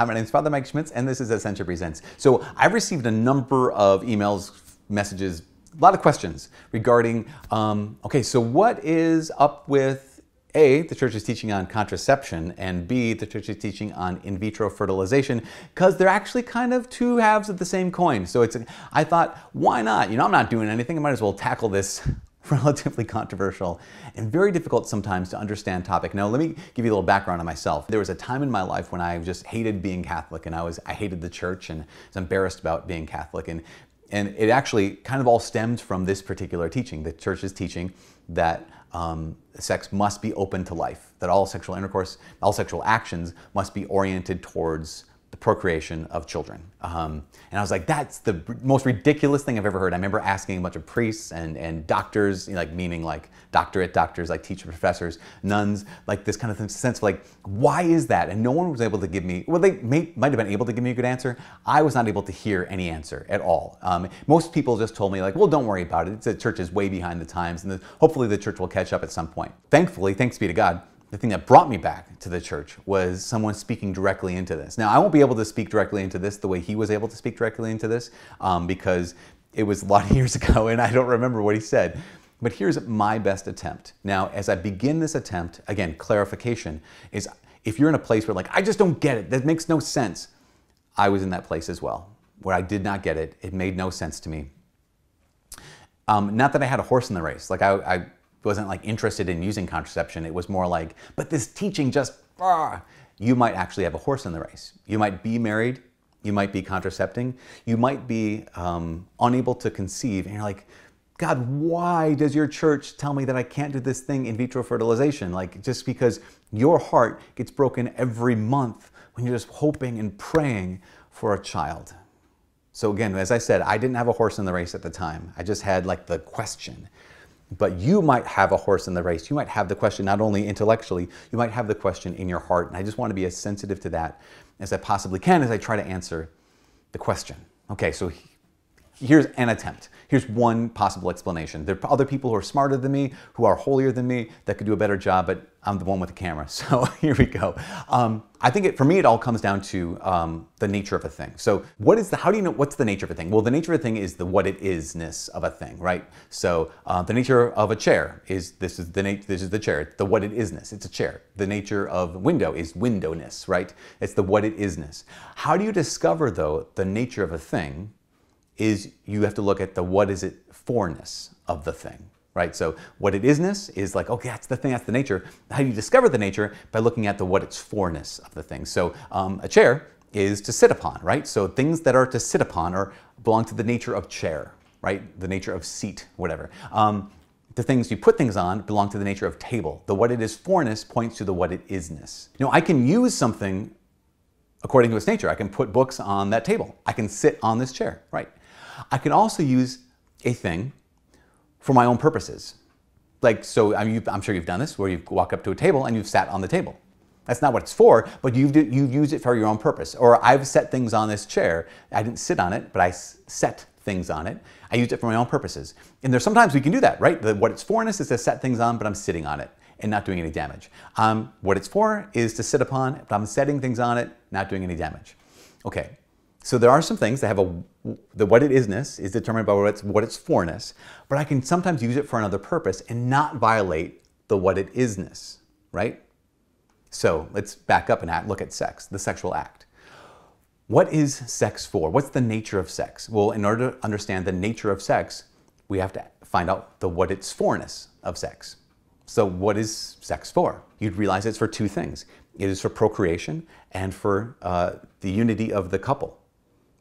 Hi, my name is Father Mike Schmitz, and this is Ascension Presents. So, I've received a number of emails, messages, a lot of questions regarding um, okay, so what is up with A, the church is teaching on contraception, and B, the church is teaching on in vitro fertilization, because they're actually kind of two halves of the same coin. So, it's, I thought, why not? You know, I'm not doing anything, I might as well tackle this relatively controversial and very difficult sometimes to understand topic. Now, let me give you a little background on myself. There was a time in my life when I just hated being Catholic and I was I hated the church and was embarrassed about being Catholic and and it actually kind of all stemmed from this particular teaching. The church's teaching that um, sex must be open to life, that all sexual intercourse, all sexual actions must be oriented towards the procreation of children. Um, and I was like, that's the most ridiculous thing I've ever heard. I remember asking a bunch of priests and, and doctors, you know, like meaning like doctorate doctors, like teacher professors, nuns, like this kind of sense of like, why is that? And no one was able to give me, well, they may, might have been able to give me a good answer. I was not able to hear any answer at all. Um, most people just told me like, well, don't worry about it. The church is way behind the times and the, hopefully the church will catch up at some point. Thankfully, thanks be to God, the thing that brought me back to the church was someone speaking directly into this. Now, I won't be able to speak directly into this the way he was able to speak directly into this um, because it was a lot of years ago and I don't remember what he said. But here's my best attempt. Now, as I begin this attempt, again, clarification is if you're in a place where, like, I just don't get it, that makes no sense. I was in that place as well, where I did not get it. It made no sense to me. Um, not that I had a horse in the race. Like, I, I wasn't like interested in using contraception. It was more like, but this teaching just, ah. you might actually have a horse in the race. You might be married, you might be contracepting, you might be um, unable to conceive, and you're like, God, why does your church tell me that I can't do this thing in vitro fertilization? Like, just because your heart gets broken every month when you're just hoping and praying for a child. So, again, as I said, I didn't have a horse in the race at the time. I just had like the question but you might have a horse in the race. You might have the question not only intellectually, you might have the question in your heart. And I just want to be as sensitive to that as I possibly can as I try to answer the question. Okay, so here's an attempt. Here's one possible explanation. There are other people who are smarter than me, who are holier than me, that could do a better job, but I'm the one with the camera. So here we go. Um, I think it, for me, it all comes down to um, the nature of a thing. So what is the, how do you know, what's the nature of a thing? Well, the nature of a thing is the what it isness of a thing, right? So uh, the nature of a chair is, this is the nature, this is the chair, the what it isness, it's a chair. The nature of window is windowness, right? It's the what it isness. How do you discover though, the nature of a thing is you have to look at the what is it forness of the thing, right? So what it isness is like, okay, that's the thing, that's the nature. How do you discover the nature? By looking at the what its forness of the thing. So um, a chair is to sit upon, right? So things that are to sit upon are belong to the nature of chair, right? The nature of seat, whatever. Um, the things you put things on belong to the nature of table. The what it is forness points to the what it isness. You know, I can use something according to its nature. I can put books on that table. I can sit on this chair, right? I can also use a thing for my own purposes. Like, so I'm sure you've done this where you walk up to a table and you've sat on the table. That's not what it's for, but you've, you've used it for your own purpose. Or I've set things on this chair. I didn't sit on it, but I set things on it. I used it for my own purposes. And there's sometimes we can do that, right? The, what it's for is to set things on, but I'm sitting on it and not doing any damage. Um, what it's for is to sit upon, but I'm setting things on it, not doing any damage. Okay, so there are some things that have a, the what it isness is determined by what it's, what its forness, but I can sometimes use it for another purpose and not violate the what it isness, right? So let's back up and look at sex, the sexual act. What is sex for? What's the nature of sex? Well, in order to understand the nature of sex, we have to find out the what its forness of sex. So what is sex for? You'd realize it's for two things. It is for procreation and for uh, the unity of the couple.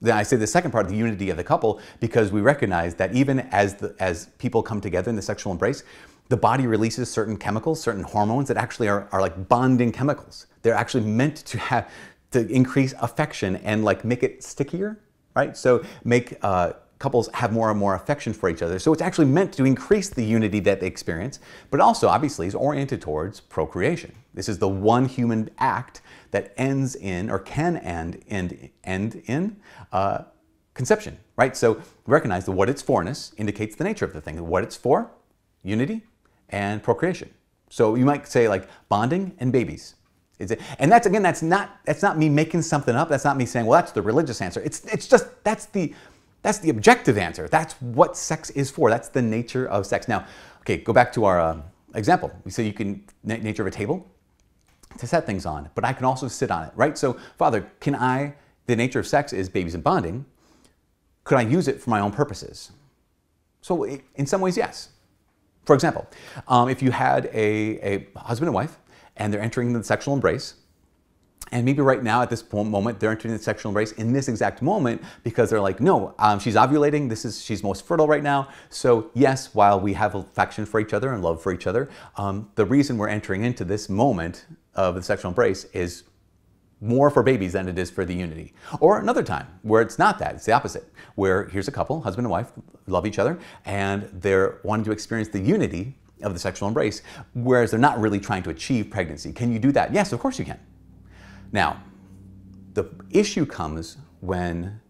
Then I say the second part, of the unity of the couple, because we recognize that even as, the, as people come together in the sexual embrace, the body releases certain chemicals, certain hormones that actually are, are like bonding chemicals. They're actually meant to have to increase affection and like make it stickier, right? So make uh, couples have more and more affection for each other. So it's actually meant to increase the unity that they experience, but also obviously is oriented towards procreation. This is the one human act that ends in or can end, end, end in uh, conception, right? So recognize that what it's forness indicates the nature of the thing. What it's for, unity and procreation. So you might say like bonding and babies. It, and that's again, that's not that's not me making something up. That's not me saying, well, that's the religious answer. It's it's just that's the that's the objective answer. That's what sex is for. That's the nature of sex. Now, okay, go back to our uh, example. We say you can nature of a table to set things on, but I can also sit on it, right? So, Father, can I? The nature of sex is babies and bonding. Could I use it for my own purposes? So, in some ways, yes. For example, um, if you had a, a husband and wife and they're entering the sexual embrace, and maybe right now at this moment they're entering the sexual embrace in this exact moment because they're like, no, um, she's ovulating. This is she's most fertile right now. So yes, while we have affection for each other and love for each other, um, the reason we're entering into this moment of the sexual embrace is more for babies than it is for the unity. Or another time where it's not that, it's the opposite, where here's a couple, husband and wife, love each other, and they're wanting to experience the unity of the sexual embrace, whereas they're not really trying to achieve pregnancy. Can you do that? Yes, of course you can. Now, the issue comes when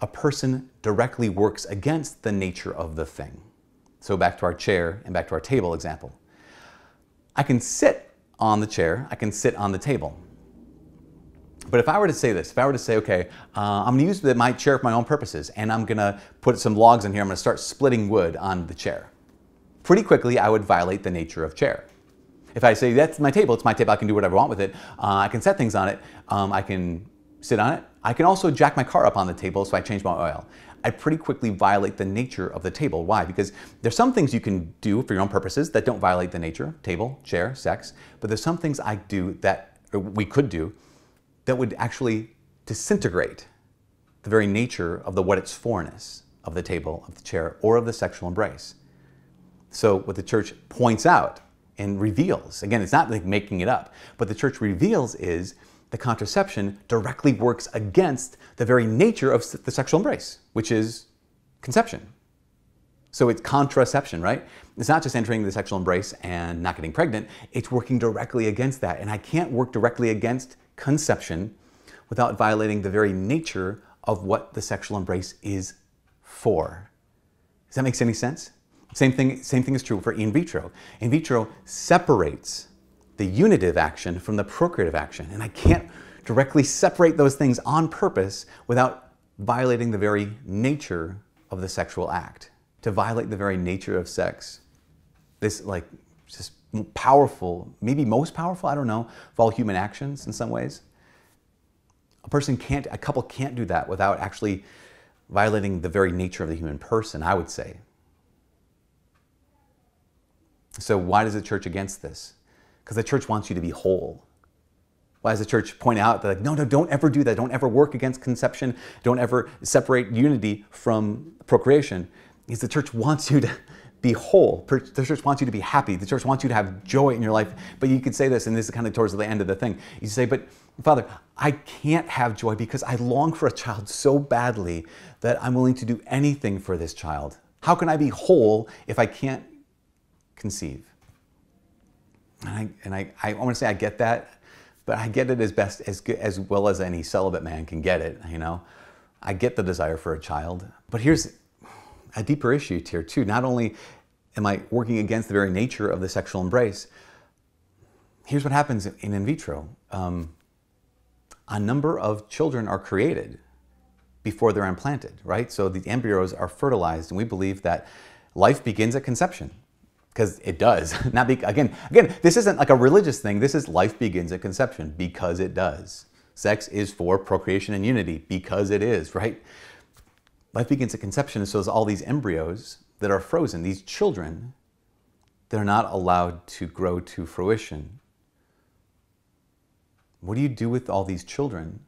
a person directly works against the nature of the thing. So back to our chair and back to our table example. I can sit on the chair, I can sit on the table. But if I were to say this, if I were to say, okay, uh, I'm gonna use my chair for my own purposes and I'm gonna put some logs in here, I'm gonna start splitting wood on the chair. Pretty quickly, I would violate the nature of chair. If I say, that's my table, it's my table, I can do whatever I want with it, uh, I can set things on it, um, I can sit on it. I can also jack my car up on the table so I change my oil. I pretty quickly violate the nature of the table. Why? Because there's some things you can do for your own purposes that don't violate the nature, table, chair, sex, but there's some things I do that we could do that would actually disintegrate the very nature of the what its forness of the table, of the chair, or of the sexual embrace. So what the church points out and reveals, again, it's not like making it up, but the church reveals is the contraception directly works against the very nature of the sexual embrace, which is conception. So it's contraception, right? It's not just entering the sexual embrace and not getting pregnant, it's working directly against that. And I can't work directly against conception without violating the very nature of what the sexual embrace is for. Does that make any sense? Same thing, same thing is true for in vitro. In vitro separates the unitive action from the procreative action. And I can't directly separate those things on purpose without violating the very nature of the sexual act. To violate the very nature of sex. This like just powerful, maybe most powerful, I don't know, of all human actions in some ways. A person can't, a couple can't do that without actually violating the very nature of the human person, I would say. So, why does the church against this? Because the church wants you to be whole. Why does the church point out that, like, no, no, don't ever do that. Don't ever work against conception. Don't ever separate unity from procreation. Because the church wants you to be whole. The church wants you to be happy. The church wants you to have joy in your life. But you could say this, and this is kind of towards the end of the thing. You say, but Father, I can't have joy because I long for a child so badly that I'm willing to do anything for this child. How can I be whole if I can't conceive? And I, and I, I want to say I get that, but I get it as best as good, as well as any celibate man can get it. You know, I get the desire for a child, but here's a deeper issue here too. Not only am I working against the very nature of the sexual embrace, here's what happens in in vitro. Um, a number of children are created before they're implanted, right? So the embryos are fertilized, and we believe that life begins at conception because it does. Not be, again, again, this isn't like a religious thing. This is life begins at conception because it does. Sex is for procreation and unity because it is, right? Life begins at conception, so there's all these embryos that are frozen, these children, they're not allowed to grow to fruition. What do you do with all these children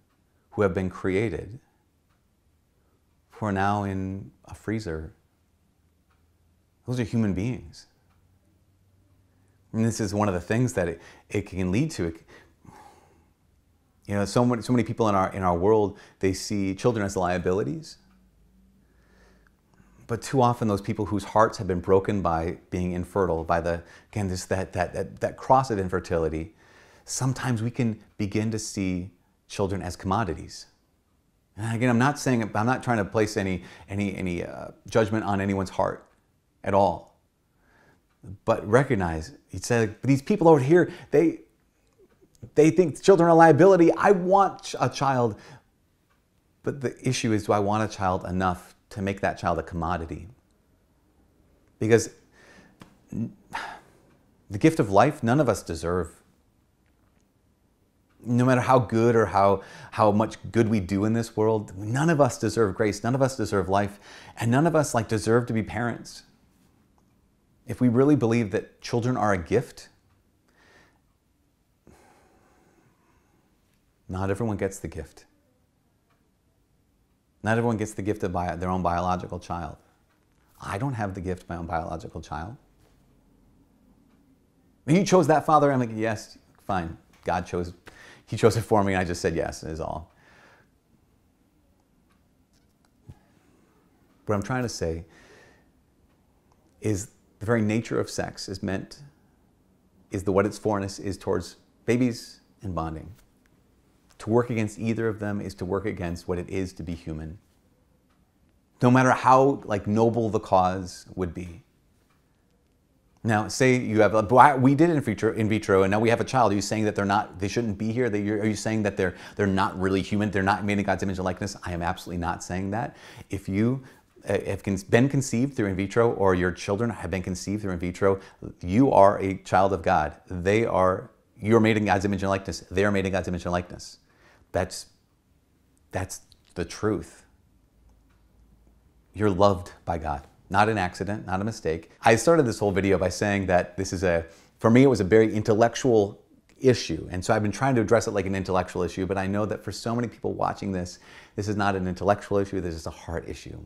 who have been created, who are now in a freezer? Those are human beings. And this is one of the things that it, it can lead to. You know, so many, so many people in our, in our world, they see children as liabilities. But too often, those people whose hearts have been broken by being infertile, by the, again, this, that, that, that, that cross of infertility, sometimes we can begin to see children as commodities. And again, I'm not saying, I'm not trying to place any, any, any uh, judgment on anyone's heart at all. But recognize, he said, these people over here, they, they think children are a liability. I want a child. But the issue is, do I want a child enough to make that child a commodity? Because the gift of life, none of us deserve. No matter how good or how, how much good we do in this world, none of us deserve grace. None of us deserve life. And none of us like deserve to be parents. If we really believe that children are a gift, not everyone gets the gift. Not everyone gets the gift of their own biological child. I don't have the gift of my own biological child. You chose that father. I'm like, yes, fine. God chose, He chose it for me. I just said yes, is all. What I'm trying to say is the very nature of sex is meant, is the what its forness is towards babies and bonding. To work against either of them is to work against what it is to be human. No matter how like noble the cause would be. Now, say you have a, we did in vitro, in vitro, and now we have a child. Are you saying that they're not, they shouldn't be here? Are you saying that they're they're not really human? They're not made in God's image and likeness? I am absolutely not saying that. If you Uh, have been conceived through in vitro, or your children have been conceived through in vitro, you are a child of God. They are, you're made in God's image and likeness. They are made in God's image and likeness. That's that's the truth. You're loved by God not an accident, not a mistake. I started this whole video by saying that this is a, for me, it was a very intellectual issue. And so I've been trying to address it like an intellectual issue, but I know that for so many people watching this, this is not an intellectual issue, this is a heart issue.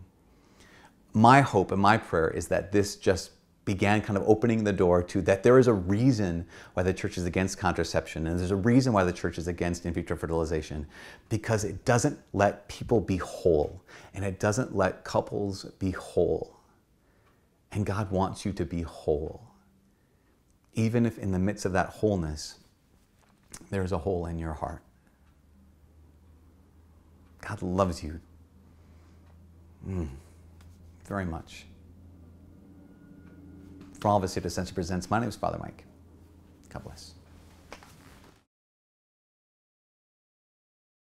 My hope and my prayer is that this just began kind of opening the door to that there is a reason why the church is against contraception and there's a reason why the church is against in vitro fertilization because it doesn't let people be whole and it doesn't let couples be whole. And God wants you to be whole. Even if in the midst of that wholeness, there's a hole in your heart. God loves you mm, very much. For all of us here at Ascension Presents, my name is Father Mike. God bless.